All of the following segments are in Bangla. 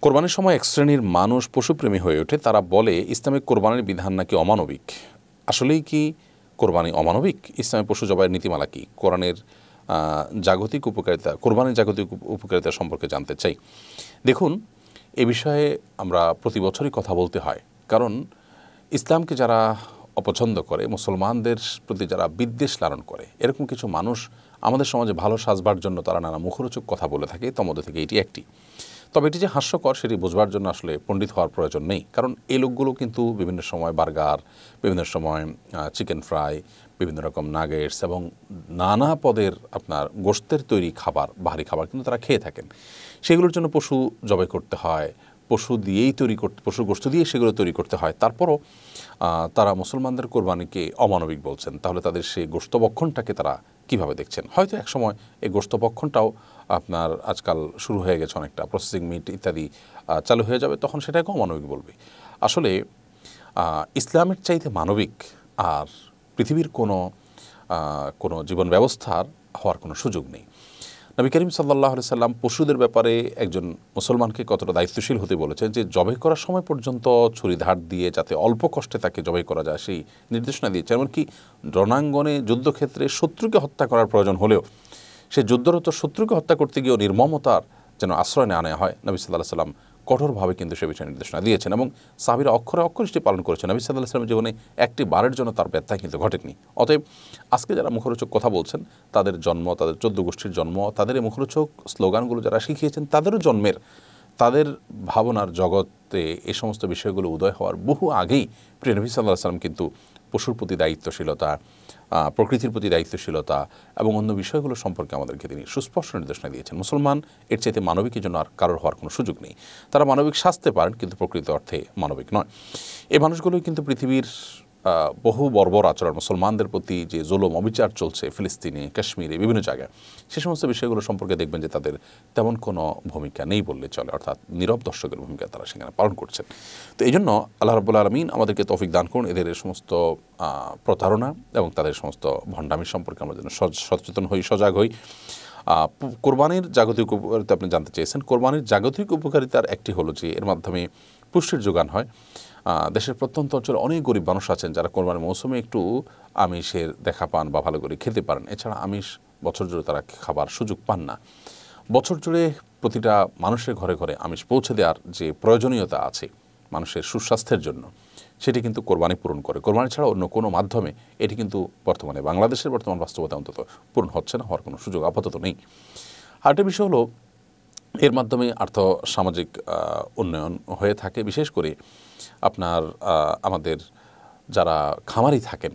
কোরবানির সময় এক শ্রেণির মানুষ পশুপ্রেমী হয়ে ওঠে। তারা বলে, ইসলামিক কোরবানির বিধান নাকি অমানবিক? আসলেই কি কোরবানি অমানবিক? ইসলামের পশু জবাইয়ের নীতিমালা কি? কোরআনের জাগতিক উপকারিতা, কোরবানির জাগতিক উপকারিতা সম্পর্কে জানতে চাই। দেখুন, এ বিষয়ে আমরা প্রতি বছরই কথা বলতে হয়। কারণ, ইসলামকে যারা অপছন্দ করে, মুসলমানদের প্রতি যারা বিদ্বেষ লালন করে, এরকম কিছু মানুষ আমাদের সমাজে ভালো সাজবার জন্য তারা নানা মুখরোচক কথা বলে থাকে। মধ্যে থেকে এটি একটি। তবে এটি যে হাস্যকর, সেটি বোঝবার জন্য আসলে পণ্ডিত হওয়ার প্রয়োজন নেই। কারণ এই লোকগুলো কিন্তু বিভিন্ন সময় বার্গার, বিভিন্ন সময় চিকেন ফ্রাই, বিভিন্ন রকম নাগেটস এবং নানা পদের আপনার গোস্তের তৈরি খাবার, বাহারি খাবার কিন্তু তারা খেয়ে থাকেন। সেগুলোর জন্য পশু জবাই করতে হয়, পশু দিয়েই তৈরি করতে পশুর গোস্ত দিয়ে সেগুলো তৈরি করতে হয়। তারপরও তারা মুসলমানদের কোরবানিকে অমানবিক বলছেন। তাহলে তাদের সেই গোস্তবক্ষণটাকে তারা কীভাবে দেখছেন? হয়তো এক সময় এই গোস্তবক্ষণটাও আপনার আজকাল শুরু হয়ে গেছে অনেকটা প্রসেসিং মিট ইত্যাদি চালু হয়ে যাবে, তখন সেটাকে অমানবিক বলবে? আসলে ইসলামের চাইতে মানবিক আর পৃথিবীর কোনো কোনো জীবন ব্যবস্থার হওয়ার কোনো সুযোগ নেই। নবী করিম সাল্লাহ সাল্লাম পশুদের ব্যাপারে একজন মুসলমানকে কতটা দায়িত্বশীল হতে বলেছেন যে, জবাই করার সময় পর্যন্ত ছুরি ধার দিয়ে যাতে অল্প কষ্টে তাকে জবাই করা যায়, সেই নির্দেশনা দিয়েছে এমনকি রণাঙ্গনে যুদ্ধক্ষেত্রে শত্রুকে হত্যা করার প্রয়োজন হলেও সে যুদ্ধরত শত্রুকে হত্যা করতে গিয়েও নির্মমতার যেন আশ্রয় আনা হয়, নবী সাল্লাহ সাল্লাম কঠোরভাবে কিন্তু সে বিষয়ে নির্দেশনা দিয়েছেন এবং সাহাবিরা অক্ষরে অক্ষরিষ্টি পালন করেছেন। নবী সাল্লাহ সাল্লামের জীবনে একটি বারের জন্য তার ব্যথা কিন্তু ঘটেনি। অতএব আজকে যারা মুখরোচক কথা বলছেন, তাদের জন্ম, তাদের চোদ্দ গোষ্ঠীর জন্ম, তাদের এই মুখরোচক স্লোগানগুলো যারা শিখিয়েছেন, তাদেরও জন্মের তাদের ভাবনার জগতে এ সমস্ত বিষয়গুলো উদয় হওয়ার বহু আগেই প্রিয় নবী সাল্লাহ সাল্লাম কিন্তু পশুর প্রতি দায়িত্বশীলতা প্রকৃতির প্রতি দায়িত্বশীলতা এবং অন্য বিষয়গুলো সম্পর্কে আমাদেরকে তিনি সুস্পষ্ট নির্দেশনা দিয়েছেন। মুসলমান এর চাইতে মানবিকের জন্য আর কারোর হওয়ার কোনো সুযোগ নেই। তারা মানবিক শাস্তে পারেন কিন্তু প্রকৃত অর্থে মানবিক নয়। এই মানুষগুলোই কিন্তু পৃথিবীর বহু বর্বর আচরণ, মুসলমানদের প্রতি যে জোলম, অবিচার চলছে ফিলিস্তিনে, কাশ্মীরে, বিভিন্ন জায়গায়, সে সমস্ত বিষয়গুলো সম্পর্কে দেখবেন যে তাদের তেমন কোনো ভূমিকা নেই বললে চলে, অর্থাৎ নীরব দর্শকের ভূমিকা তারা সেখানে পালন করছেন। তো এই জন্য আল্লাহ রব্বুল আলমিন আমাদেরকে তৌফিক দান করুন এদের সমস্ত প্রতারণা এবং তাদের সমস্ত ভণ্ডামি সম্পর্কে আমরা যেন সচেতন হই, সজাগ হই। কোরবানির জাগতিক উপকারিতা আপনি জানতে চেয়েছেন। কোরবানির জাগতিক উপকারিতার একটি হলো যে, এর মাধ্যমে পুষ্টির যোগান হয়। দেশের প্রত্যন্ত অঞ্চলে অনেক গরিব মানুষ আছেন যারা কোরবানির মৌসুমে একটু আমিষের দেখা পান বা ভালো করে খেতে পারেন। এছাড়া আমিষ বছর জুড়ে তারা খাবার সুযোগ পান না। বছর জুড়ে প্রতিটা মানুষের ঘরে ঘরে আমিষ পৌঁছে দেওয়ার যে প্রয়োজনীয়তা আছে মানুষের সুস্বাস্থ্যের জন্য, সেটি কিন্তু কোরবানি পূরণ করে। কোরবানি ছাড়া অন্য কোনো মাধ্যমে এটি কিন্তু বর্তমানে বাংলাদেশের বর্তমান বাস্তবতা অন্তত পূরণ হচ্ছে না, হওয়ার কোনো সুযোগ আপাতত নেই। আরেকটা বিষয় হলো এর মাধ্যমে আর্থ সামাজিক উন্নয়ন হয়ে থাকে। বিশেষ করে আপনার আমাদের যারা খামারি থাকেন,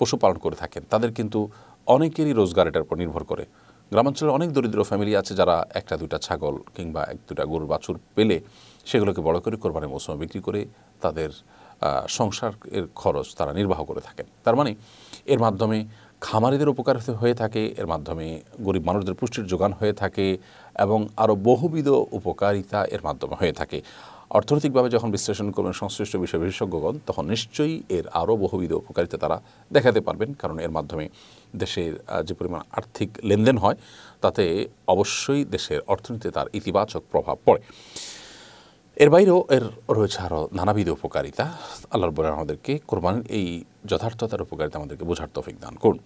পশুপালন করে থাকেন, তাদের কিন্তু অনেকেরই রোজগার এটার উপর নির্ভর করে। গ্রামাঞ্চলে অনেক দরিদ্র ফ্যামিলি আছে যারা একটা, দুইটা ছাগল কিংবা এক দুটা গরুর বাছুর পেলে সেগুলোকে বড় করে কোরবানির মৌসুমে বিক্রি করে তাদের সংসারের খরচ তারা নির্বাহ করে থাকেন। তার মানে এর মাধ্যমে খামারিদের উপকার হয়ে থাকে, এর মাধ্যমে গরিব মানুষদের পুষ্টির যোগান হয়ে থাকে এবং আরও বহুবিধ উপকারিতা এর মাধ্যমে হয়ে থাকে। অর্থনৈতিকভাবে যখন বিশ্লেষণ করবেন সংশ্লিষ্ট বিষয় বিশেষজ্ঞগণ তখন নিশ্চয়ই এর আরও বহুবিধ উপকারিতা তারা দেখাতে পারবেন। কারণ এর মাধ্যমে দেশের যে পরিমাণ আর্থিক লেনদেন হয়, তাতে অবশ্যই দেশের অর্থনীতিতে তার ইতিবাচক প্রভাব পড়ে। এর বাইরেও এর রয়েছে আরও নানাবিধ উপকারিতা। আল্লাহর বলে আমাদেরকে কোরবানির এই যথার্থতার উপকারিতা আমাদেরকে বোঝার তফিক দান করুন।